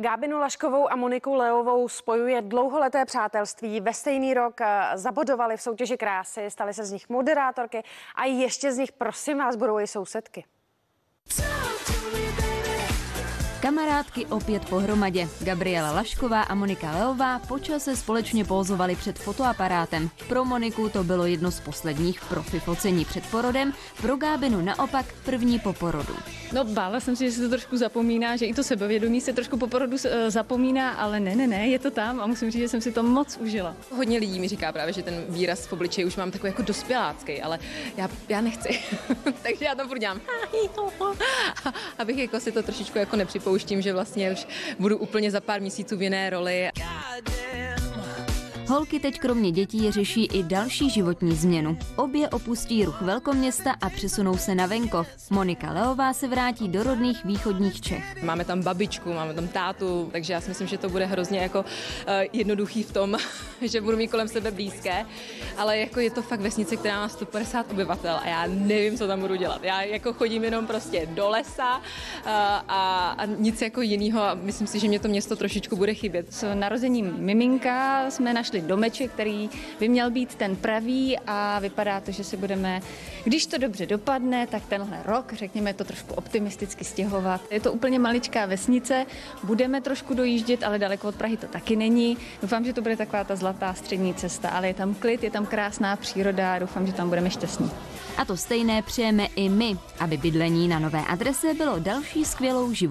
Gábinu Laškovou a Moniku Leovou spojuje dlouholeté přátelství. Ve stejný rok eh, zabodovali v soutěži krásy, staly se z nich moderátorky a ještě z nich, prosím vás, budou i sousedky. Kamarádky opět pohromadě. Gabriela Lašková a Monika Leová počase společně pózovali před fotoaparátem. Pro Moniku to bylo jedno z posledních profi focení před porodem, pro Gábinu naopak první po porodu. No bála jsem si, že se to trošku zapomíná, že i to sebevědomí se trošku po porodu eh, zapomíná, ale ne, ne, ne, je to tam a musím říct, že jsem si to moc užila. Hodně lidí mi říká právě, že ten výraz v obličeji už mám takový jako dospělácký, ale já, já nechci. Takže já to furt dělám. Abych jako si to trošičku jako nepřipouštím, že vlastně už budu úplně za pár měsíců v jiné roli. Holky teď kromě dětí řeší i další životní změnu. Obě opustí ruch velkoměsta a přesunou se na venkov. Monika Leová se vrátí do rodných východních Čech. Máme tam babičku, máme tam tátu, takže já si myslím, že to bude hrozně jako uh, jednoduchý v tom, že budu mít kolem sebe blízké, ale jako je to fakt vesnice, která má 150 obyvatel a já nevím, co tam budu dělat. Já jako chodím jenom prostě do lesa uh, a, a nic jako jiného a myslím si, že mě to město trošičku bude chybět. S narozením miminka jsme našli našli domeček, který by měl být ten pravý a vypadá to, že si budeme, když to dobře dopadne, tak tenhle rok, řekněme to trošku optimisticky stěhovat. Je to úplně maličká vesnice, budeme trošku dojíždět, ale daleko od Prahy to taky není. Doufám, že to bude taková ta zlatá střední cesta, ale je tam klid, je tam krásná příroda a doufám, že tam budeme šťastní. A to stejné přejeme i my, aby bydlení na nové adrese bylo další skvělou život.